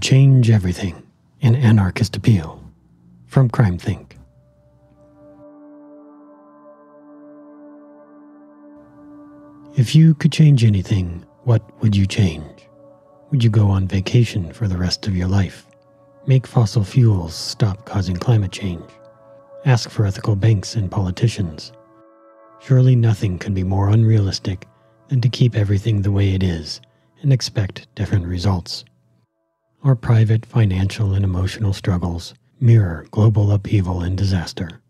Change Everything An Anarchist Appeal from CrimethInc. If you could change anything, what would you change? Would you go on vacation for the rest of your life? Make fossil fuels stop causing climate change? Ask for ethical banks and politicians? Surely nothing could be more unrealistic than to keep everything the way it is and expect different results. Our private financial and emotional struggles mirror global upheaval and disaster.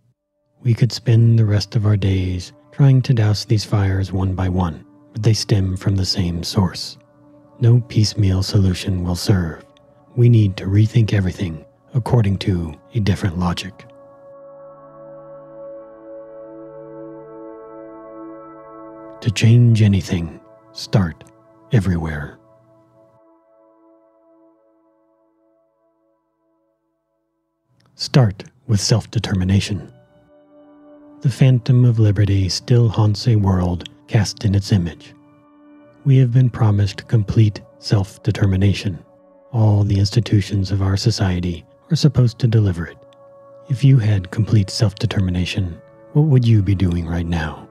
We could spend the rest of our days trying to douse these fires one by one, but they stem from the same source. No piecemeal solution will serve. We need to rethink everything according to a different logic. To change anything, start everywhere. Start with self determination. The phantom of liberty still haunts a world cast in its image. We have been promised complete self determination. All the institutions of our society are supposed to deliver it. If you had complete self determination, what would you be doing right now?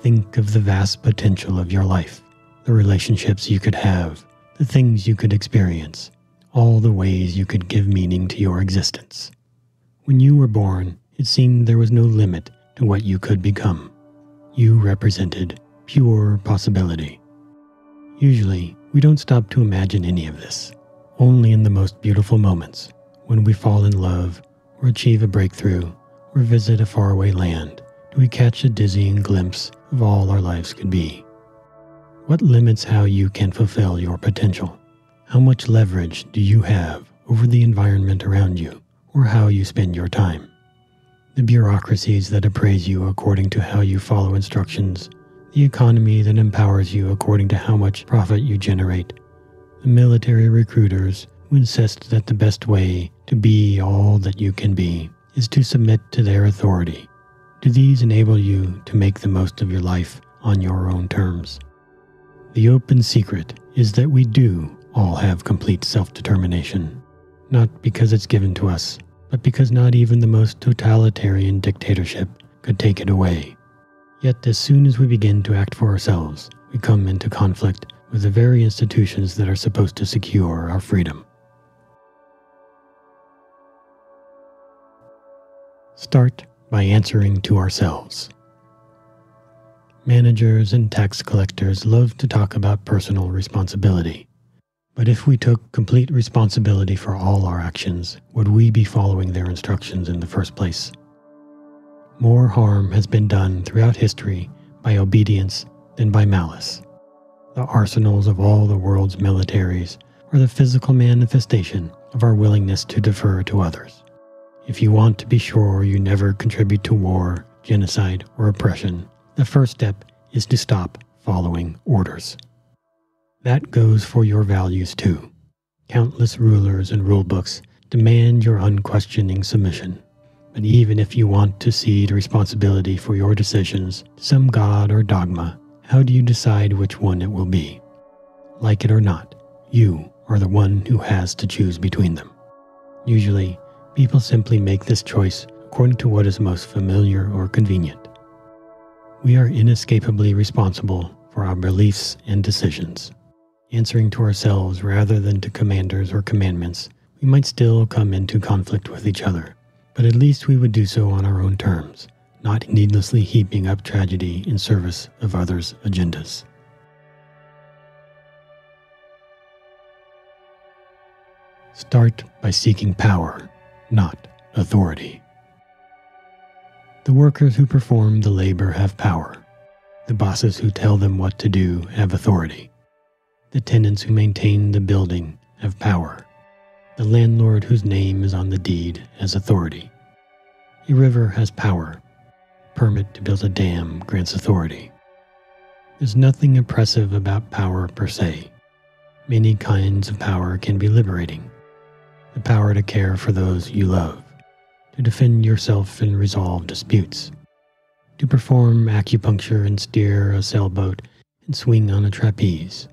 Think of the vast potential of your life, the relationships you could have, the things you could experience, all the ways you could give meaning to your existence. When you were born, it seemed there was no limit to what you could become. You represented pure possibility. Usually, we don't stop to imagine any of this. Only in the most beautiful moments, when we fall in love, or achieve a breakthrough, or visit a faraway land, do we catch a dizzying glimpse of all our lives could be. What limits how you can fulfill your potential? How much leverage do you have over the environment around you? Or how you spend your time. The bureaucracies that appraise you according to how you follow instructions, the economy that empowers you according to how much profit you generate, the military recruiters who insist that the best way to be all that you can be is to submit to their authority. Do these enable you to make the most of your life on your own terms? The open secret is that we do all have complete self determination not because it's given to us, but because not even the most totalitarian dictatorship could take it away. Yet, as soon as we begin to act for ourselves, we come into conflict with the very institutions that are supposed to secure our freedom. Start by answering to ourselves. Managers and tax collectors love to talk about personal responsibility. But if we took complete responsibility for all our actions, would we be following their instructions in the first place? More harm has been done throughout history by obedience than by malice. The arsenals of all the world's militaries are the physical manifestation of our willingness to defer to others. If you want to be sure you never contribute to war, genocide, or oppression, the first step is to stop following orders. That goes for your values too. Countless rulers and rulebooks demand your unquestioning submission. But even if you want to cede responsibility for your decisions to some god or dogma, how do you decide which one it will be? Like it or not, you are the one who has to choose between them. Usually, people simply make this choice according to what is most familiar or convenient. We are inescapably responsible for our beliefs and decisions answering to ourselves rather than to commanders or commandments, we might still come into conflict with each other, but at least we would do so on our own terms, not needlessly heaping up tragedy in service of others' agendas. Start by seeking power, not authority. The workers who perform the labor have power. The bosses who tell them what to do have authority. The tenants who maintain the building have power. The landlord whose name is on the deed has authority. A river has power. Permit to build a dam grants authority. There's nothing oppressive about power per se. Many kinds of power can be liberating. The power to care for those you love, to defend yourself and resolve disputes, to perform acupuncture and steer a sailboat and swing on a trapeze,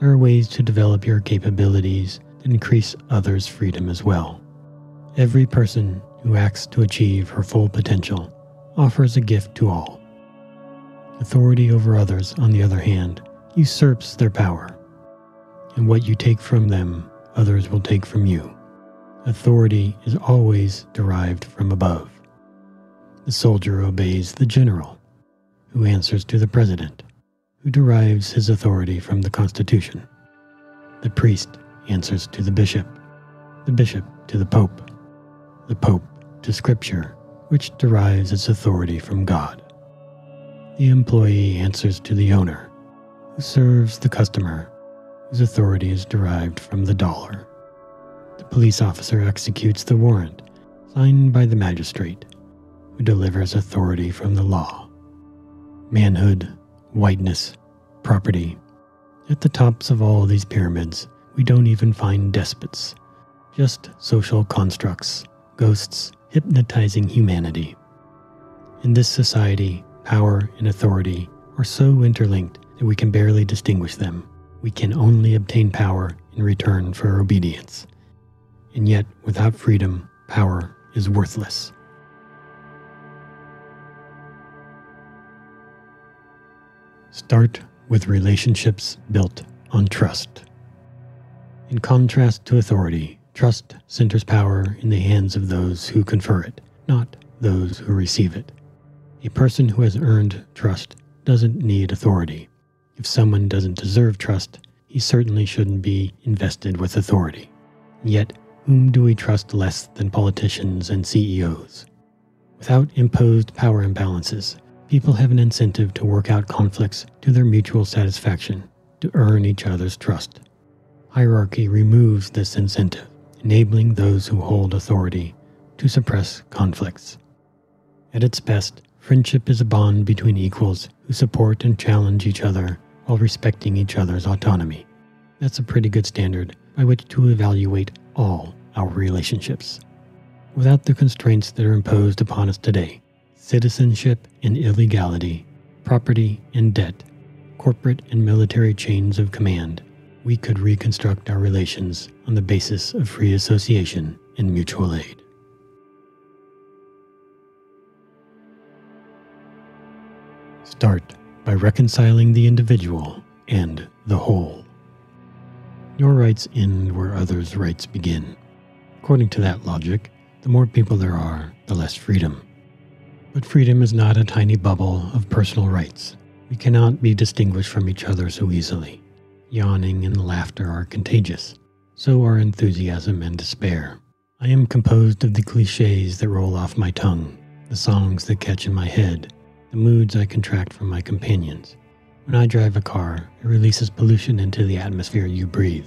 there are ways to develop your capabilities and increase others' freedom as well. Every person who acts to achieve her full potential offers a gift to all. Authority over others, on the other hand, usurps their power. And what you take from them, others will take from you. Authority is always derived from above. The soldier obeys the general, who answers to the president, who derives his authority from the Constitution. The priest answers to the bishop, the bishop to the pope, the pope to scripture, which derives its authority from God. The employee answers to the owner, who serves the customer, whose authority is derived from the dollar. The police officer executes the warrant signed by the magistrate, who delivers authority from the law. Manhood, whiteness, property. At the tops of all these pyramids, we don't even find despots, just social constructs, ghosts hypnotizing humanity. In this society, power and authority are so interlinked that we can barely distinguish them. We can only obtain power in return for obedience. And yet, without freedom, power is worthless. Start with relationships built on trust. In contrast to authority, trust centers power in the hands of those who confer it, not those who receive it. A person who has earned trust doesn't need authority. If someone doesn't deserve trust, he certainly shouldn't be invested with authority. Yet, whom do we trust less than politicians and CEOs? Without imposed power imbalances, people have an incentive to work out conflicts to their mutual satisfaction, to earn each other's trust. Hierarchy removes this incentive, enabling those who hold authority to suppress conflicts. At its best, friendship is a bond between equals who support and challenge each other while respecting each other's autonomy. That's a pretty good standard by which to evaluate all our relationships. Without the constraints that are imposed upon us today, citizenship and illegality, property and debt, corporate and military chains of command, we could reconstruct our relations on the basis of free association and mutual aid. Start by reconciling the individual and the whole. Your rights end where others' rights begin. According to that logic, the more people there are, the less freedom. But freedom is not a tiny bubble of personal rights. We cannot be distinguished from each other so easily. Yawning and laughter are contagious. So are enthusiasm and despair. I am composed of the cliches that roll off my tongue, the songs that catch in my head, the moods I contract from my companions. When I drive a car, it releases pollution into the atmosphere you breathe.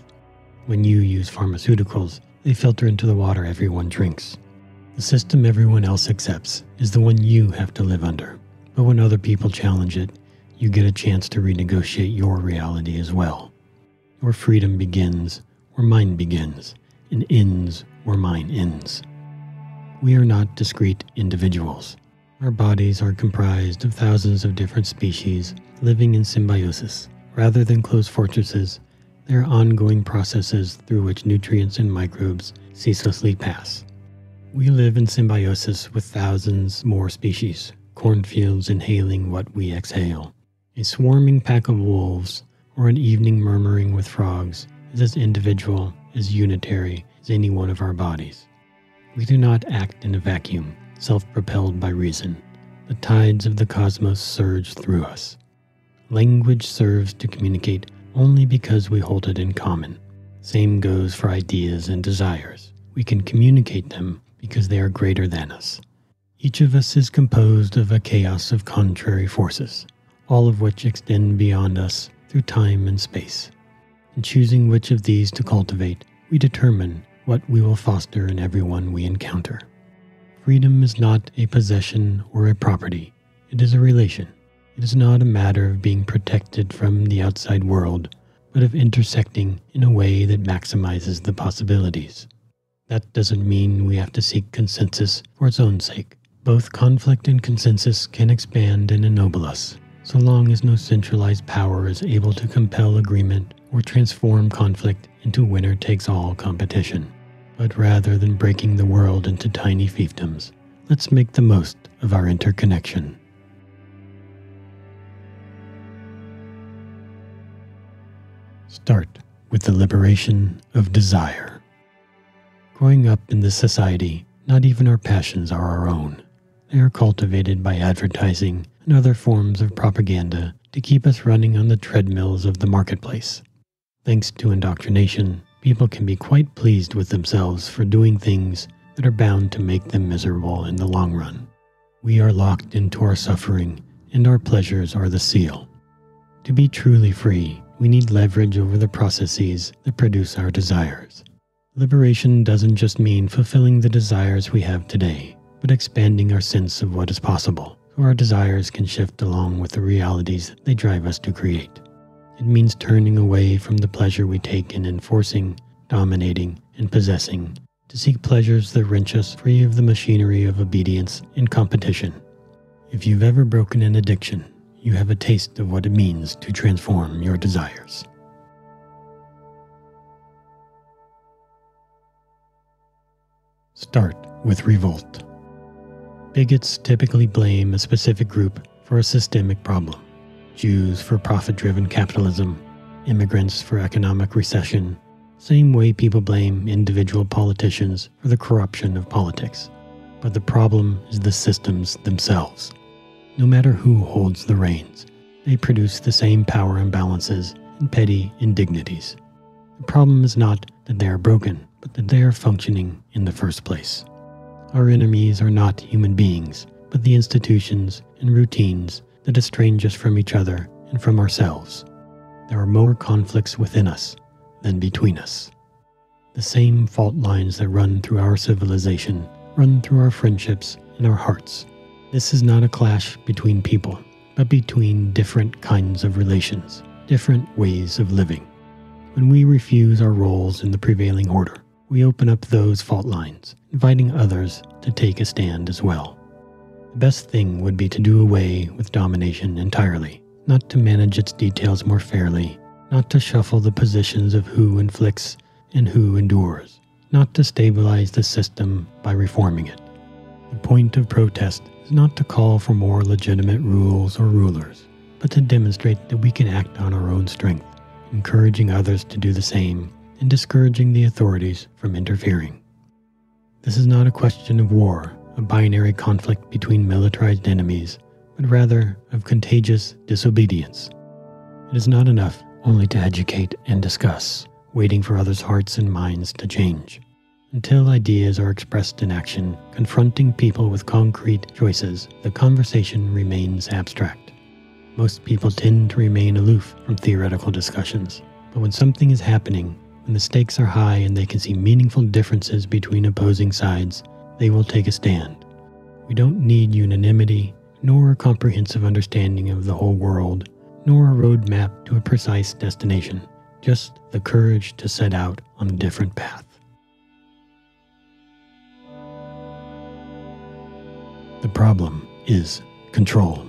When you use pharmaceuticals, they filter into the water everyone drinks. The system everyone else accepts is the one you have to live under. But when other people challenge it, you get a chance to renegotiate your reality as well. Your freedom begins where mine begins and ends where mine ends. We are not discrete individuals. Our bodies are comprised of thousands of different species living in symbiosis. Rather than closed fortresses, they are ongoing processes through which nutrients and microbes ceaselessly pass. We live in symbiosis with thousands more species, cornfields inhaling what we exhale. A swarming pack of wolves or an evening murmuring with frogs is as individual, as unitary as any one of our bodies. We do not act in a vacuum, self propelled by reason. The tides of the cosmos surge through us. Language serves to communicate only because we hold it in common. Same goes for ideas and desires. We can communicate them because they are greater than us. Each of us is composed of a chaos of contrary forces, all of which extend beyond us through time and space. In choosing which of these to cultivate, we determine what we will foster in everyone we encounter. Freedom is not a possession or a property, it is a relation. It is not a matter of being protected from the outside world, but of intersecting in a way that maximizes the possibilities. That doesn't mean we have to seek consensus for its own sake. Both conflict and consensus can expand and ennoble us, so long as no centralized power is able to compel agreement or transform conflict into winner takes all competition. But rather than breaking the world into tiny fiefdoms, let's make the most of our interconnection. Start with the liberation of desire. Growing up in this society, not even our passions are our own. They are cultivated by advertising and other forms of propaganda to keep us running on the treadmills of the marketplace. Thanks to indoctrination, people can be quite pleased with themselves for doing things that are bound to make them miserable in the long run. We are locked into our suffering, and our pleasures are the seal. To be truly free, we need leverage over the processes that produce our desires. Liberation doesn't just mean fulfilling the desires we have today, but expanding our sense of what is possible, so our desires can shift along with the realities they drive us to create. It means turning away from the pleasure we take in enforcing, dominating, and possessing to seek pleasures that wrench us free of the machinery of obedience and competition. If you've ever broken an addiction, you have a taste of what it means to transform your desires. Start with revolt. Bigots typically blame a specific group for a systemic problem Jews for profit driven capitalism, immigrants for economic recession, same way people blame individual politicians for the corruption of politics. But the problem is the systems themselves. No matter who holds the reins, they produce the same power imbalances and petty indignities. The problem is not that they are broken, but that they are functioning in the first place. Our enemies are not human beings, but the institutions and routines that estrange us from each other and from ourselves. There are more conflicts within us than between us. The same fault lines that run through our civilization run through our friendships and our hearts. This is not a clash between people, but between different kinds of relations, different ways of living. When we refuse our roles in the prevailing order, we open up those fault lines, inviting others to take a stand as well. The best thing would be to do away with domination entirely, not to manage its details more fairly, not to shuffle the positions of who inflicts and who endures, not to stabilize the system by reforming it. The point of protest is not to call for more legitimate rules or rulers, but to demonstrate that we can act on our own strength, encouraging others to do the same and discouraging the authorities from interfering. This is not a question of war, a binary conflict between militarized enemies, but rather of contagious disobedience. It is not enough only to educate and discuss, waiting for others' hearts and minds to change. Until ideas are expressed in action, confronting people with concrete choices, the conversation remains abstract. Most people tend to remain aloof from theoretical discussions, but when something is happening, when the stakes are high and they can see meaningful differences between opposing sides, they will take a stand. We don't need unanimity, nor a comprehensive understanding of the whole world, nor a roadmap to a precise destination, just the courage to set out on a different path. The problem is control.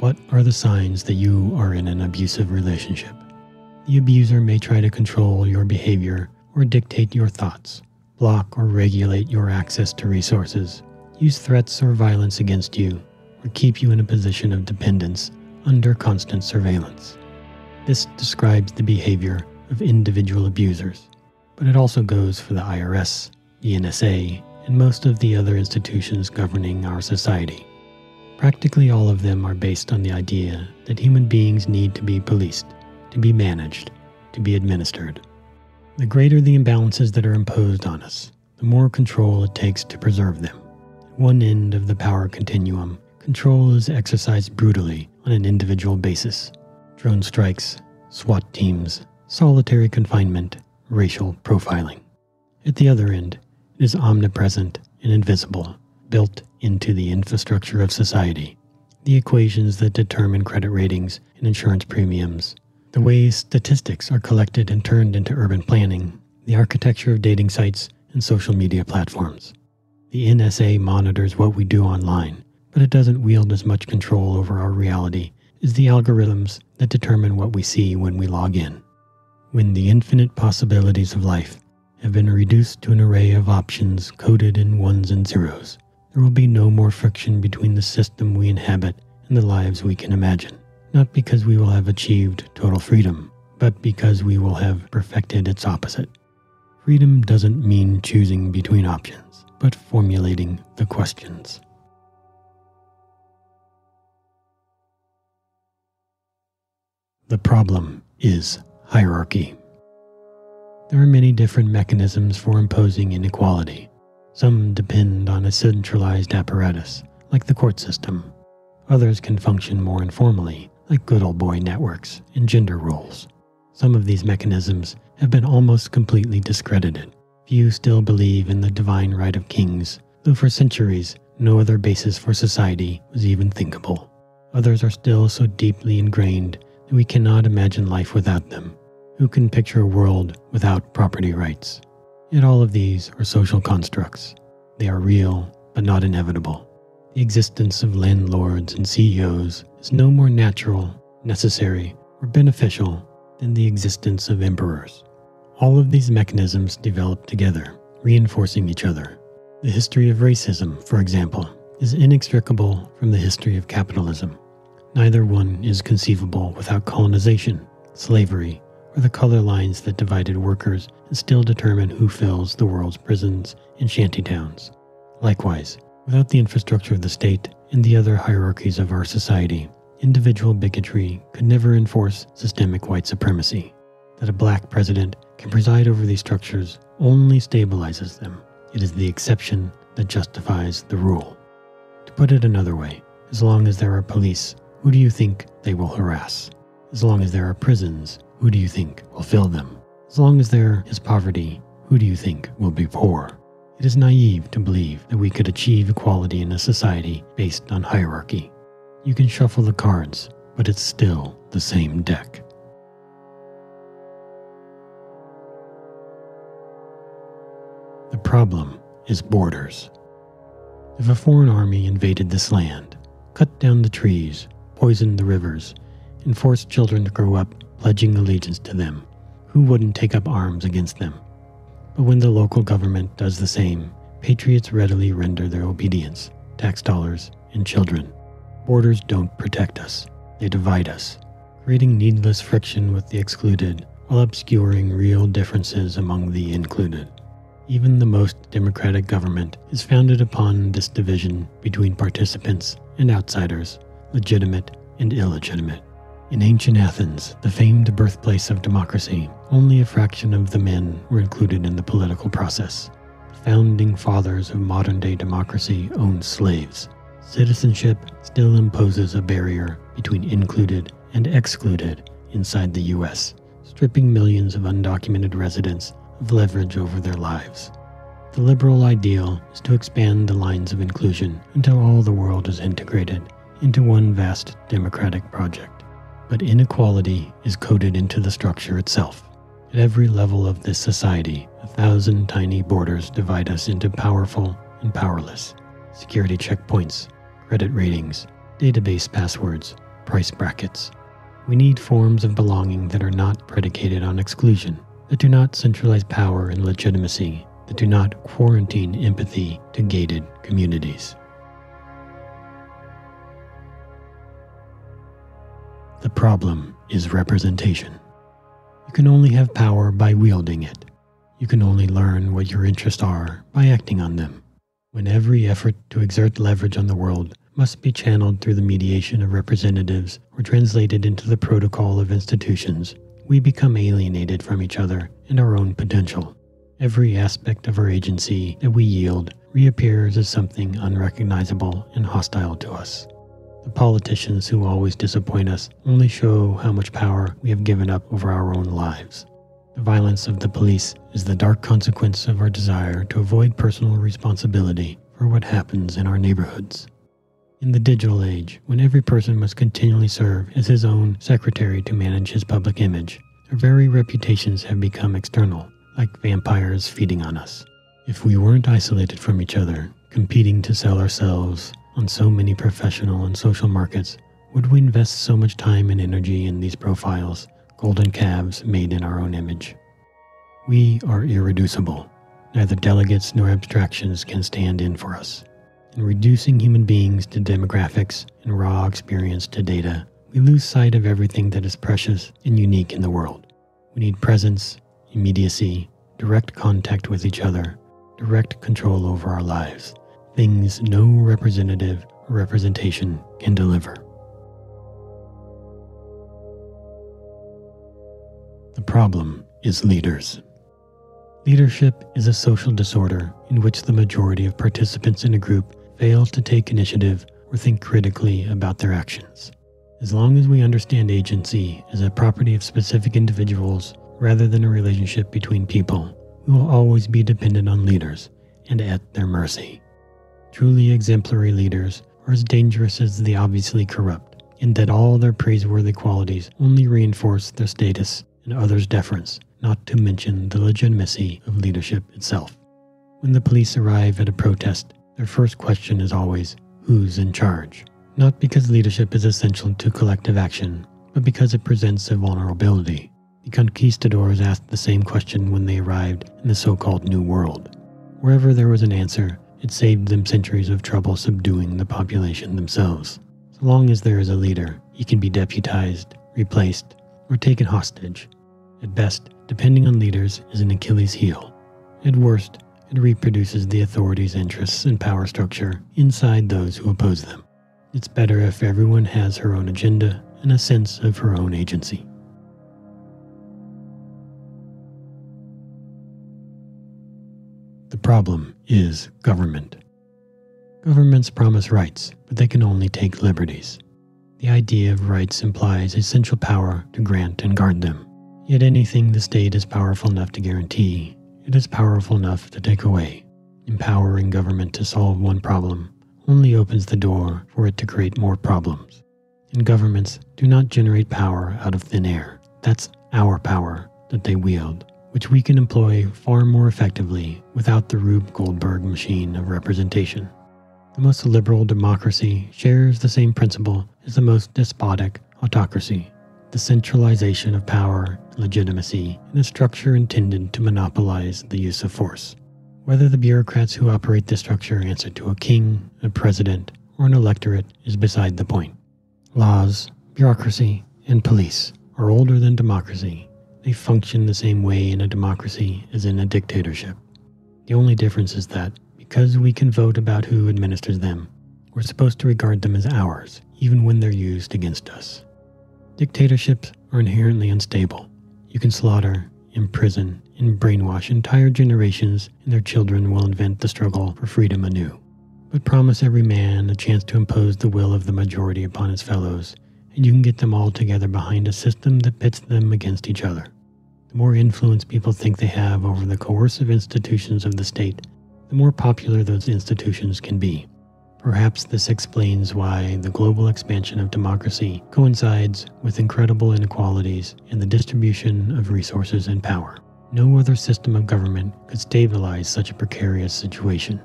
What are the signs that you are in an abusive relationship? The abuser may try to control your behavior or dictate your thoughts, block or regulate your access to resources, use threats or violence against you, or keep you in a position of dependence under constant surveillance. This describes the behavior of individual abusers, but it also goes for the IRS, the NSA, and most of the other institutions governing our society. Practically all of them are based on the idea that human beings need to be policed to be managed, to be administered. The greater the imbalances that are imposed on us, the more control it takes to preserve them. At one end of the power continuum, control is exercised brutally on an individual basis. Drone strikes, SWAT teams, solitary confinement, racial profiling. At the other end, it is omnipresent and invisible, built into the infrastructure of society. The equations that determine credit ratings and insurance premiums, the ways statistics are collected and turned into urban planning, the architecture of dating sites and social media platforms. The NSA monitors what we do online, but it doesn't wield as much control over our reality as the algorithms that determine what we see when we log in. When the infinite possibilities of life have been reduced to an array of options coded in ones and zeros, there will be no more friction between the system we inhabit and the lives we can imagine. Not because we will have achieved total freedom, but because we will have perfected its opposite. Freedom doesn't mean choosing between options, but formulating the questions. The problem is hierarchy. There are many different mechanisms for imposing inequality. Some depend on a centralized apparatus, like the court system. Others can function more informally, like good old boy networks and gender roles. Some of these mechanisms have been almost completely discredited. Few still believe in the divine right of kings, though for centuries no other basis for society was even thinkable. Others are still so deeply ingrained that we cannot imagine life without them. Who can picture a world without property rights? Yet all of these are social constructs. They are real, but not inevitable. The existence of landlords and CEOs is no more natural, necessary, or beneficial than the existence of emperors. All of these mechanisms develop together, reinforcing each other. The history of racism, for example, is inextricable from the history of capitalism. Neither one is conceivable without colonization, slavery, or the color lines that divided workers and still determine who fills the world's prisons and shantytowns. Likewise, without the infrastructure of the state and the other hierarchies of our society, individual bigotry could never enforce systemic white supremacy. That a black president can preside over these structures only stabilizes them. It is the exception that justifies the rule. To put it another way, as long as there are police, who do you think they will harass? As long as there are prisons, who do you think will fill them? As long as there is poverty, who do you think will be poor? It is naive to believe that we could achieve equality in a society based on hierarchy. You can shuffle the cards, but it's still the same deck. The problem is borders. If a foreign army invaded this land, cut down the trees, poisoned the rivers, and forced children to grow up pledging allegiance to them, who wouldn't take up arms against them? But when the local government does the same, patriots readily render their obedience, tax dollars, and children. Borders don't protect us, they divide us, creating needless friction with the excluded while obscuring real differences among the included. Even the most democratic government is founded upon this division between participants and outsiders, legitimate and illegitimate. In ancient Athens, the famed birthplace of democracy, only a fraction of the men were included in the political process. The founding fathers of modern day democracy owned slaves, Citizenship still imposes a barrier between included and excluded inside the US, stripping millions of undocumented residents of leverage over their lives. The liberal ideal is to expand the lines of inclusion until all the world is integrated into one vast democratic project. But inequality is coded into the structure itself. At every level of this society, a thousand tiny borders divide us into powerful and powerless. Security checkpoints, credit ratings, database passwords, price brackets. We need forms of belonging that are not predicated on exclusion, that do not centralize power and legitimacy, that do not quarantine empathy to gated communities. The problem is representation. You can only have power by wielding it. You can only learn what your interests are by acting on them. When every effort to exert leverage on the world must be channeled through the mediation of representatives or translated into the protocol of institutions, we become alienated from each other and our own potential. Every aspect of our agency that we yield reappears as something unrecognizable and hostile to us. The politicians who always disappoint us only show how much power we have given up over our own lives. The violence of the police is the dark consequence of our desire to avoid personal responsibility for what happens in our neighborhoods. In the digital age, when every person must continually serve as his own secretary to manage his public image, our very reputations have become external, like vampires feeding on us. If we weren't isolated from each other, competing to sell ourselves on so many professional and social markets, would we invest so much time and energy in these profiles, golden calves made in our own image. We are irreducible. Neither delegates nor abstractions can stand in for us. In reducing human beings to demographics and raw experience to data, we lose sight of everything that is precious and unique in the world. We need presence, immediacy, direct contact with each other, direct control over our lives, things no representative representation can deliver. The problem is leaders. Leadership is a social disorder in which the majority of participants in a group fail to take initiative or think critically about their actions. As long as we understand agency as a property of specific individuals rather than a relationship between people, we will always be dependent on leaders and at their mercy. Truly exemplary leaders are as dangerous as the obviously corrupt, in that all their praiseworthy qualities only reinforce their status and others' deference not to mention the legitimacy of leadership itself. When the police arrive at a protest, their first question is always, Who's in charge? Not because leadership is essential to collective action, but because it presents a vulnerability. The conquistadors asked the same question when they arrived in the so called New World. Wherever there was an answer, it saved them centuries of trouble subduing the population themselves. So long as there is a leader, he can be deputized, replaced, or taken hostage. At best, depending on leaders is an Achilles heel. At worst, it reproduces the authorities' interests and power structure inside those who oppose them. It's better if everyone has her own agenda and a sense of her own agency. The problem is government. Governments promise rights, but they can only take liberties. The idea of rights implies essential power to grant and guard them. Yet anything the state is powerful enough to guarantee, it is powerful enough to take away. Empowering government to solve one problem only opens the door for it to create more problems. And governments do not generate power out of thin air. That's our power that they wield, which we can employ far more effectively without the Rube Goldberg machine of representation. The most liberal democracy shares the same principle as the most despotic autocracy the centralization of power and legitimacy in a structure intended to monopolize the use of force. Whether the bureaucrats who operate this structure answer to a king, a president, or an electorate is beside the point. Laws, bureaucracy, and police are older than democracy. They function the same way in a democracy as in a dictatorship. The only difference is that, because we can vote about who administers them, we're supposed to regard them as ours, even when they're used against us. Dictatorships are inherently unstable. You can slaughter, imprison, and brainwash entire generations, and their children will invent the struggle for freedom anew. But promise every man a chance to impose the will of the majority upon his fellows, and you can get them all together behind a system that pits them against each other. The more influence people think they have over the coercive institutions of the state, the more popular those institutions can be. Perhaps this explains why the global expansion of democracy coincides with incredible inequalities in the distribution of resources and power. No other system of government could stabilize such a precarious situation.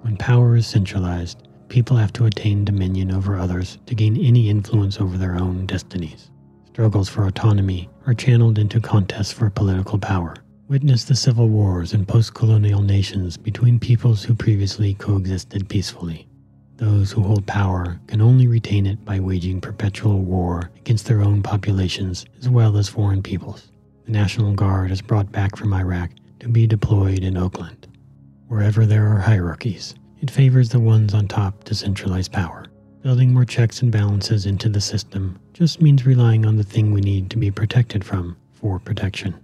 When power is centralized, people have to attain dominion over others to gain any influence over their own destinies. Struggles for autonomy are channeled into contests for political power. Witness the civil wars in post colonial nations between peoples who previously coexisted peacefully. Those who hold power can only retain it by waging perpetual war against their own populations as well as foreign peoples. The National Guard is brought back from Iraq to be deployed in Oakland. Wherever there are hierarchies, it favors the ones on top to centralize power. Building more checks and balances into the system just means relying on the thing we need to be protected from for protection.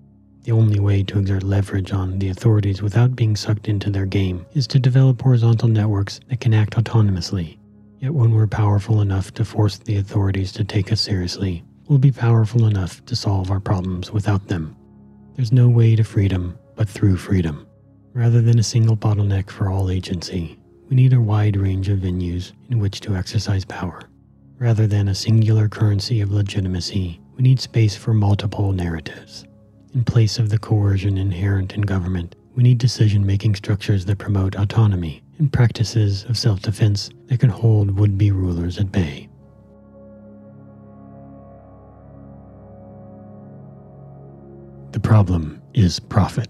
The only way to exert leverage on the authorities without being sucked into their game is to develop horizontal networks that can act autonomously. Yet when we're powerful enough to force the authorities to take us seriously, we'll be powerful enough to solve our problems without them. There's no way to freedom but through freedom. Rather than a single bottleneck for all agency, we need a wide range of venues in which to exercise power. Rather than a singular currency of legitimacy, we need space for multiple narratives. In place of the coercion inherent in government, we need decision making structures that promote autonomy and practices of self defense that can hold would be rulers at bay. The problem is profit.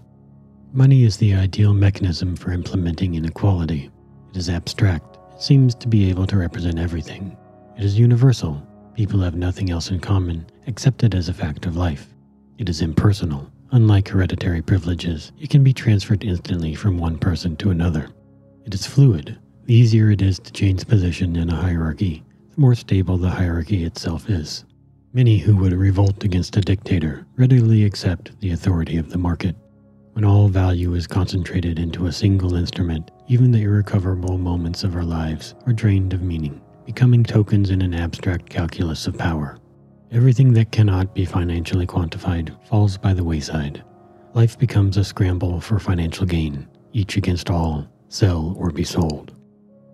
Money is the ideal mechanism for implementing inequality. It is abstract. It seems to be able to represent everything. It is universal. People have nothing else in common except it as a fact of life. It is impersonal. Unlike hereditary privileges, it can be transferred instantly from one person to another. It is fluid. The easier it is to change position in a hierarchy, the more stable the hierarchy itself is. Many who would revolt against a dictator readily accept the authority of the market. When all value is concentrated into a single instrument, even the irrecoverable moments of our lives are drained of meaning, becoming tokens in an abstract calculus of power. Everything that cannot be financially quantified falls by the wayside. Life becomes a scramble for financial gain, each against all, sell or be sold.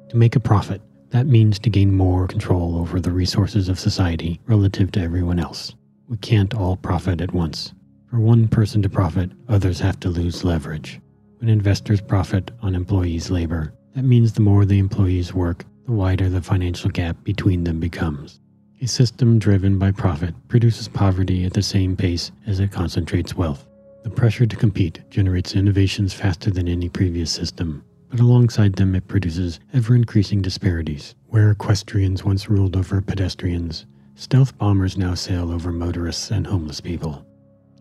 To make a profit, that means to gain more control over the resources of society relative to everyone else. We can't all profit at once. For one person to profit, others have to lose leverage. When investors profit on employees' labor, that means the more the employees work, the wider the financial gap between them becomes. A system driven by profit produces poverty at the same pace as it concentrates wealth. The pressure to compete generates innovations faster than any previous system, but alongside them it produces ever increasing disparities. Where equestrians once ruled over pedestrians, stealth bombers now sail over motorists and homeless people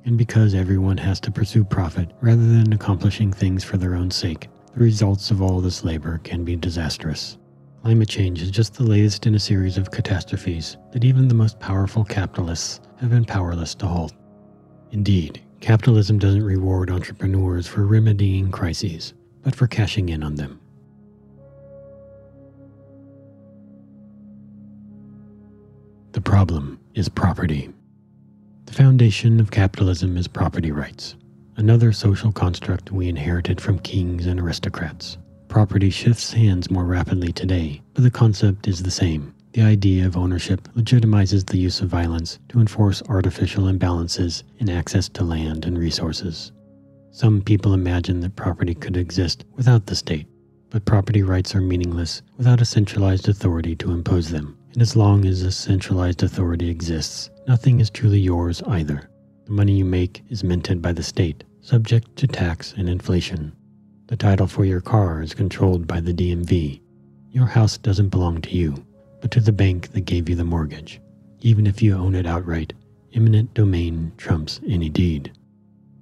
and because everyone has to pursue profit rather than accomplishing things for their own sake, the results of all this labor can be disastrous. Climate change is just the latest in a series of catastrophes that even the most powerful capitalists have been powerless to halt. Indeed, capitalism doesn't reward entrepreneurs for remedying crises, but for cashing in on them. The problem is property. The foundation of capitalism is property rights, another social construct we inherited from kings and aristocrats. Property shifts hands more rapidly today, but the concept is the same. The idea of ownership legitimizes the use of violence to enforce artificial imbalances in access to land and resources. Some people imagine that property could exist without the state, but property rights are meaningless without a centralized authority to impose them. And as long as a centralized authority exists, Nothing is truly yours either. The money you make is minted by the state, subject to tax and inflation. The title for your car is controlled by the DMV. Your house doesn't belong to you, but to the bank that gave you the mortgage. Even if you own it outright, eminent domain trumps any deed.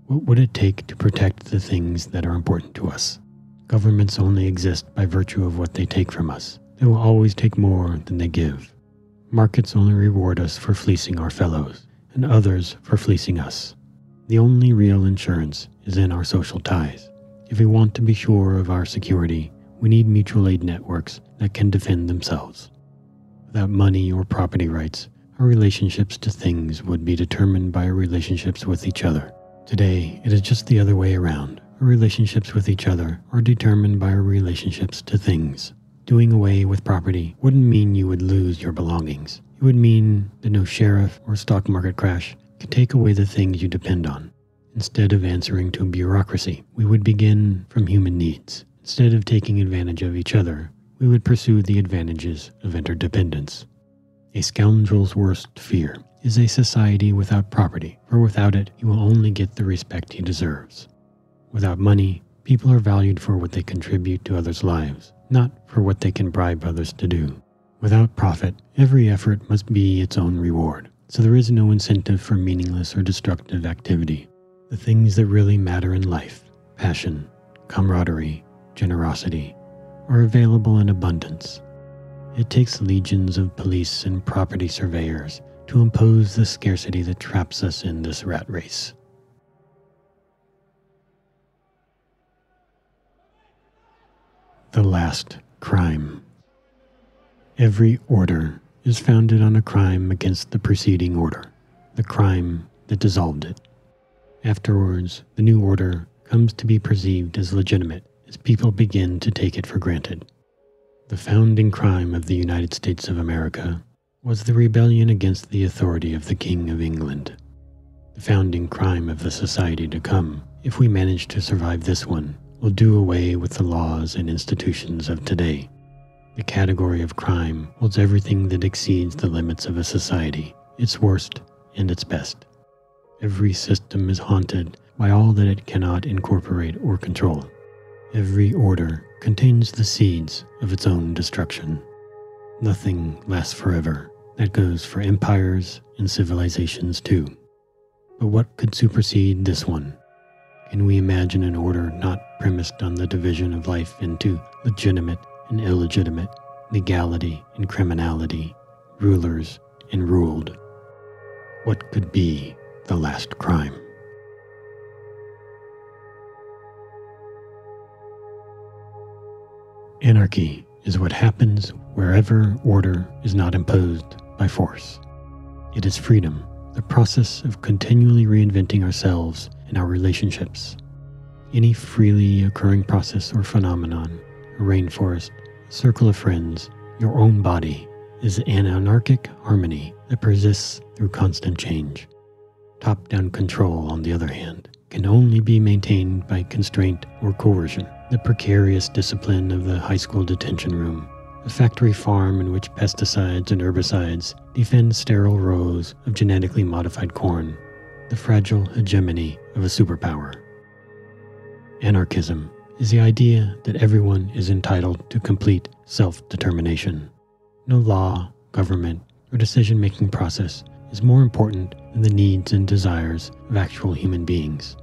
What would it take to protect the things that are important to us? Governments only exist by virtue of what they take from us. They will always take more than they give. Markets only reward us for fleecing our fellows, and others for fleecing us. The only real insurance is in our social ties. If we want to be sure of our security, we need mutual aid networks that can defend themselves. Without money or property rights, our relationships to things would be determined by our relationships with each other. Today, it is just the other way around. Our relationships with each other are determined by our relationships to things. Doing away with property wouldn't mean you would lose your belongings. It would mean that no sheriff or stock market crash could take away the things you depend on. Instead of answering to bureaucracy, we would begin from human needs. Instead of taking advantage of each other, we would pursue the advantages of interdependence. A scoundrel's worst fear is a society without property, for without it, he will only get the respect he deserves. Without money, people are valued for what they contribute to others' lives, not for what they can bribe others to do. Without profit, every effort must be its own reward, so there is no incentive for meaningless or destructive activity. The things that really matter in life passion, camaraderie, generosity are available in abundance. It takes legions of police and property surveyors to impose the scarcity that traps us in this rat race. The last crime. Every order is founded on a crime against the preceding order, the crime that dissolved it. Afterwards, the new order comes to be perceived as legitimate as people begin to take it for granted. The founding crime of the United States of America was the rebellion against the authority of the King of England. The founding crime of the society to come, if we manage to survive this one, will do away with the laws and institutions of today. The category of crime holds everything that exceeds the limits of a society, its worst and its best. Every system is haunted by all that it cannot incorporate or control. Every order contains the seeds of its own destruction. Nothing lasts forever. That goes for empires and civilizations too. But what could supersede this one? Can we imagine an order not premised on the division of life into legitimate and illegitimate, legality and criminality, rulers and ruled? What could be the last crime? Anarchy is what happens wherever order is not imposed by force. It is freedom, the process of continually reinventing ourselves and our relationships. Any freely occurring process or phenomenon, a rainforest, a circle of friends, your own body, is an anarchic harmony that persists through constant change. Top down control, on the other hand, can only be maintained by constraint or coercion the precarious discipline of the high school detention room, a factory farm in which pesticides and herbicides defend sterile rows of genetically modified corn, the fragile hegemony of a superpower. Anarchism is the idea that everyone is entitled to complete self determination. No law, government, or decision making process is more important than the needs and desires of actual human beings.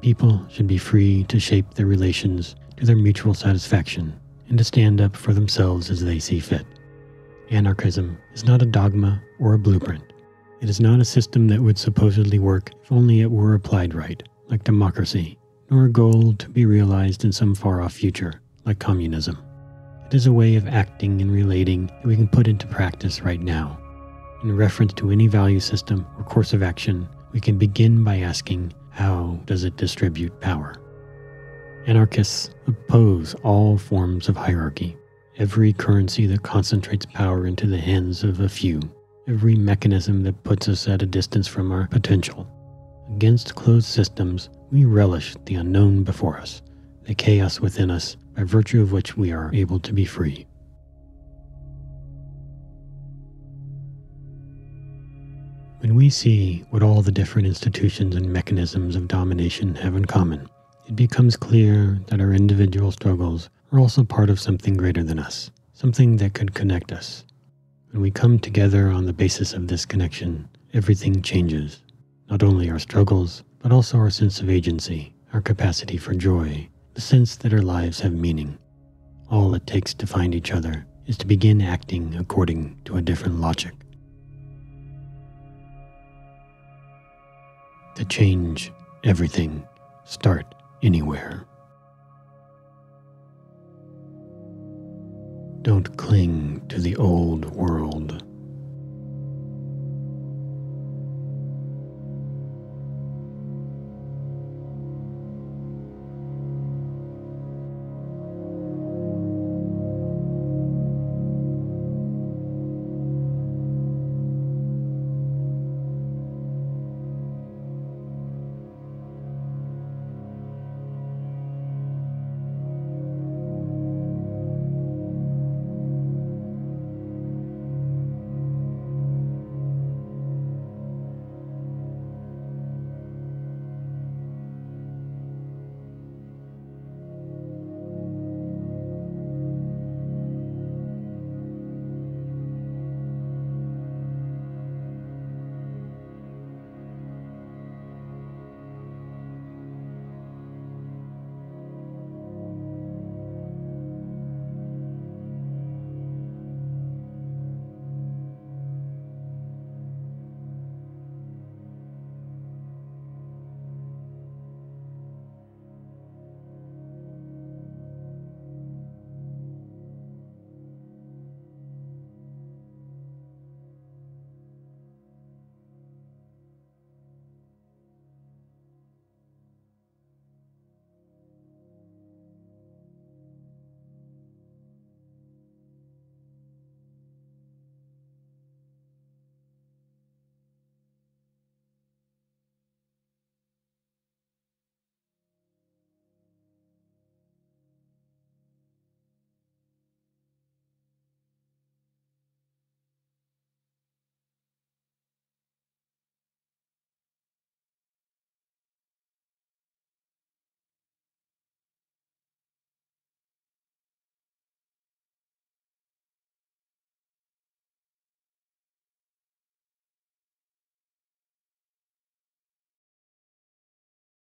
People should be free to shape their relations to their mutual satisfaction and to stand up for themselves as they see fit. Anarchism is not a dogma or a blueprint. It is not a system that would supposedly work if only it were applied right, like democracy, nor a goal to be realized in some far off future, like communism. It is a way of acting and relating that we can put into practice right now. In reference to any value system or course of action, we can begin by asking, how does it distribute power? Anarchists oppose all forms of hierarchy, every currency that concentrates power into the hands of a few, every mechanism that puts us at a distance from our potential. Against closed systems, we relish the unknown before us, the chaos within us, by virtue of which we are able to be free. When we see what all the different institutions and mechanisms of domination have in common, it becomes clear that our individual struggles are also part of something greater than us, something that could connect us. When we come together on the basis of this connection, everything changes. Not only our struggles, but also our sense of agency, our capacity for joy, the sense that our lives have meaning. All it takes to find each other is to begin acting according to a different logic. To change everything, start anywhere. Don't cling to the old world.